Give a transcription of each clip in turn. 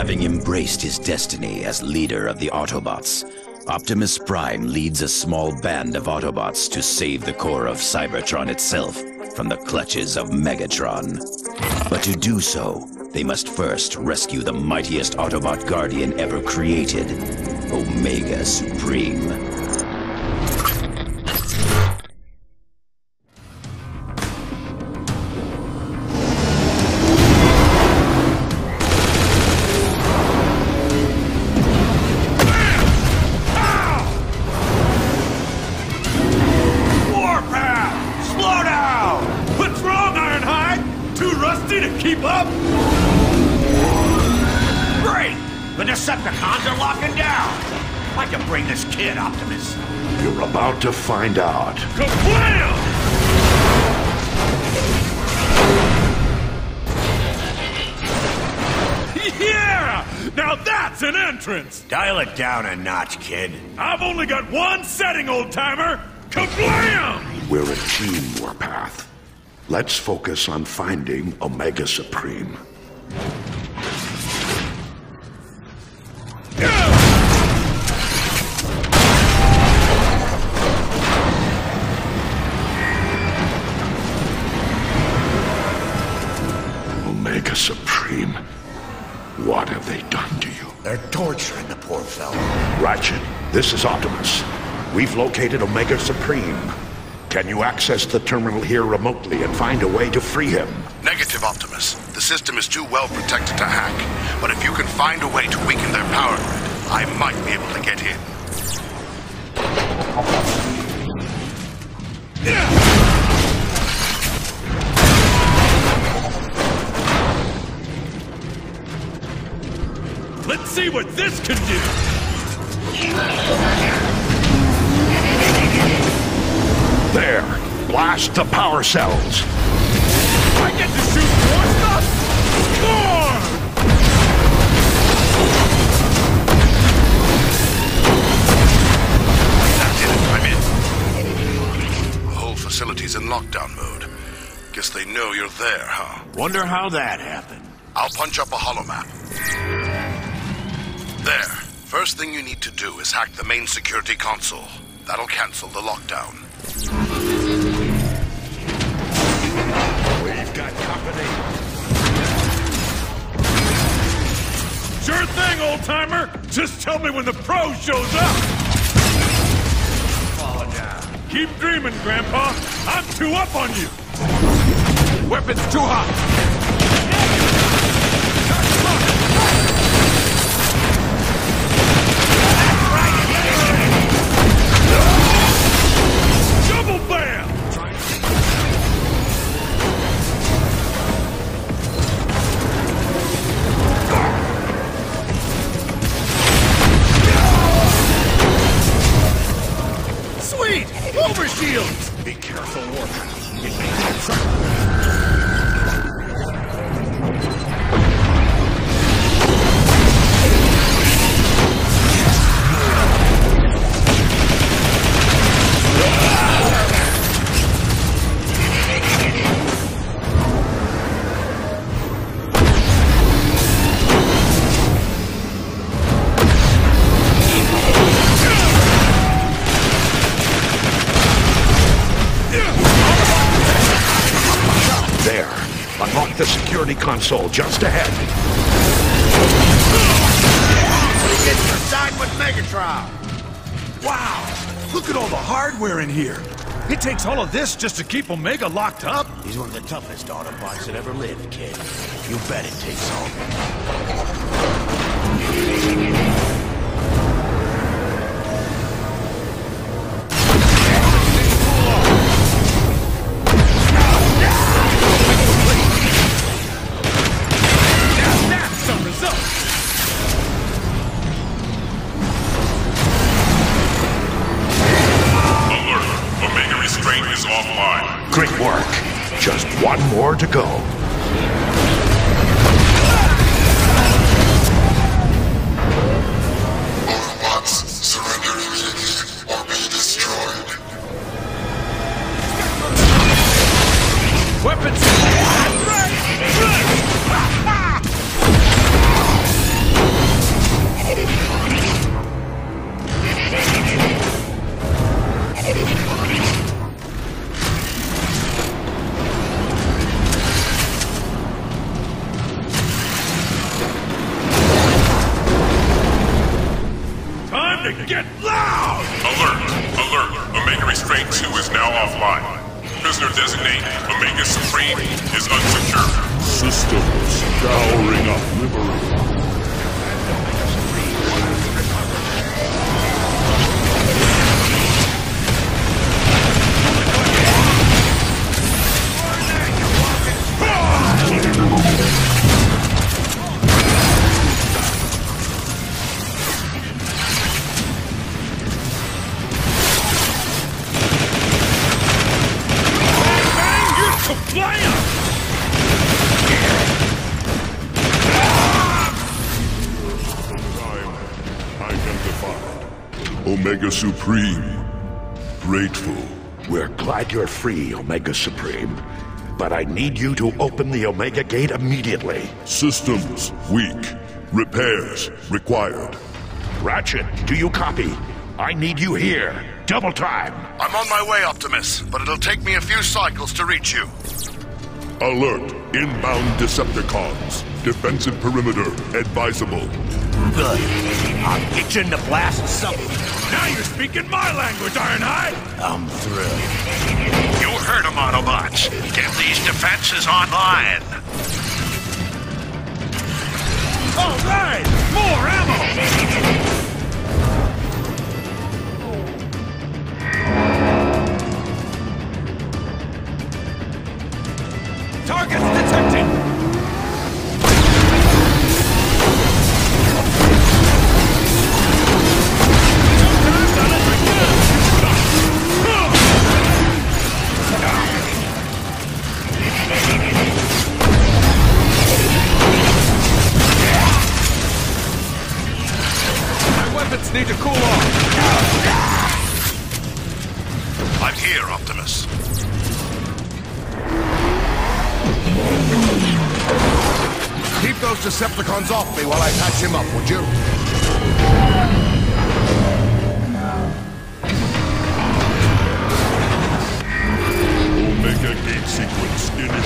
Having embraced his destiny as leader of the Autobots, Optimus Prime leads a small band of Autobots to save the core of Cybertron itself from the clutches of Megatron. But to do so, they must first rescue the mightiest Autobot Guardian ever created, Omega Supreme. The Decepticons are locking down! I can bring this kid, Optimus. You're about to find out. Kablam! Yeah! Now that's an entrance! Dial it down a notch, kid. I've only got one setting, old timer! Kablam! We're a team, Warpath. Let's focus on finding Omega Supreme. What have they done to you? They're torturing the poor fellow. Ratchet, this is Optimus. We've located Omega Supreme. Can you access the terminal here remotely and find a way to free him? Negative, Optimus. The system is too well protected to hack. But if you can find a way to weaken their power grid, I might be able to get in. Let's see what this can do! There! Blast the power cells! I get to shoot more stuff? More! That did it. I'm in. The whole facility's in lockdown mode. Guess they know you're there, huh? Wonder how that happened. I'll punch up a holomap. There. First thing you need to do is hack the main security console. That'll cancel the lockdown. We've got company. Sure thing, old timer! Just tell me when the pro shows up! Fall down. Keep dreaming, Grandpa! I'm too up on you! Weapons too hot! The security console just ahead. Get inside with Megatron. Wow! Look at all the hardware in here! It takes all of this just to keep Omega locked up? He's one of the toughest Autobots that ever lived, kid. You bet it takes all. More to go. Is now offline. Prisoner designate Omega Supreme is unsecured. Systems powering up. Liberated. Omega Supreme. Grateful. We're glad you're free, Omega Supreme. But I need you to open the Omega Gate immediately. Systems weak. Repairs required. Ratchet, do you copy? I need you here. Double time. I'm on my way, Optimus, but it'll take me a few cycles to reach you. Alert! Inbound Decepticons. Defensive perimeter advisable. Good. I'll get you in the blast something. Now you're speaking my language, Ironhide! I'm through. You heard him, Autobots. Get these defenses online. All right! More ammo! Targets Need to cool off! I'm here, Optimus. Keep those Decepticons off me while I patch him up, would you? Omega Gate sequence initiating.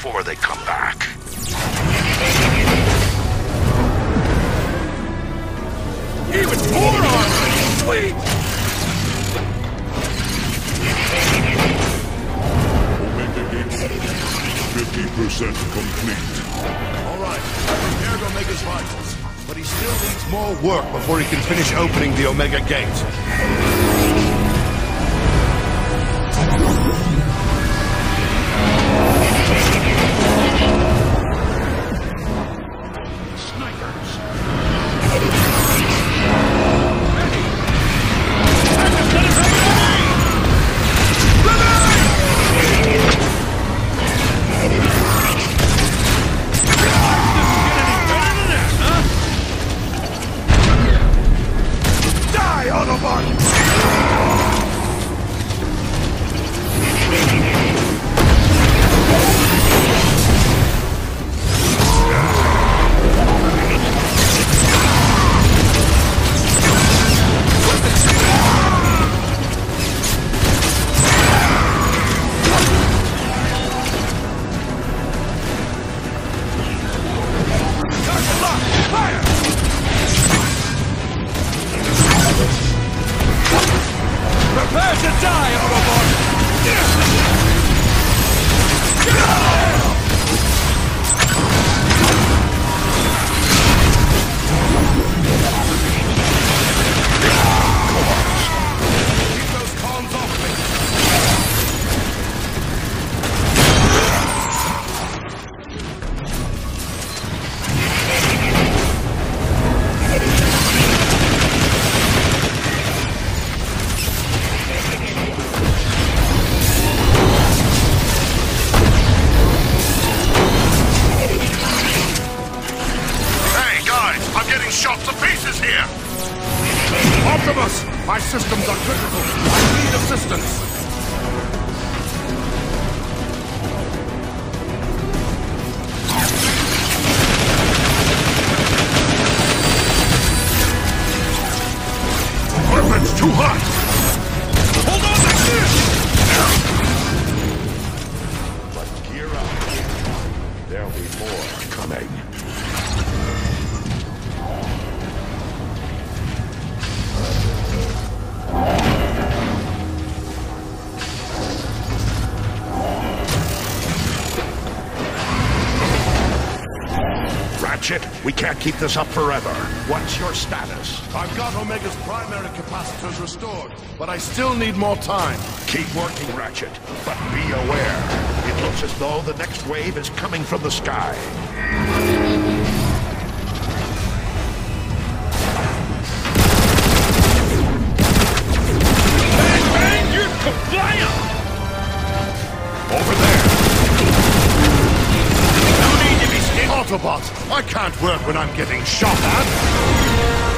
Before they come back. Even more armor! Sweet! Omega Gate sequence 50% complete. All right, I've repaired Omega's vitals, but he still needs more work before he can finish opening the Omega Gate. shot to pieces here! Optimus! My systems are critical. I need assistance. Weapons too hot! Keep this up forever. What's your status? I've got Omega's primary capacitors restored, but I still need more time. Keep working, Ratchet, but be aware. It looks as though the next wave is coming from the sky. Autobots, I can't work when I'm getting shot at.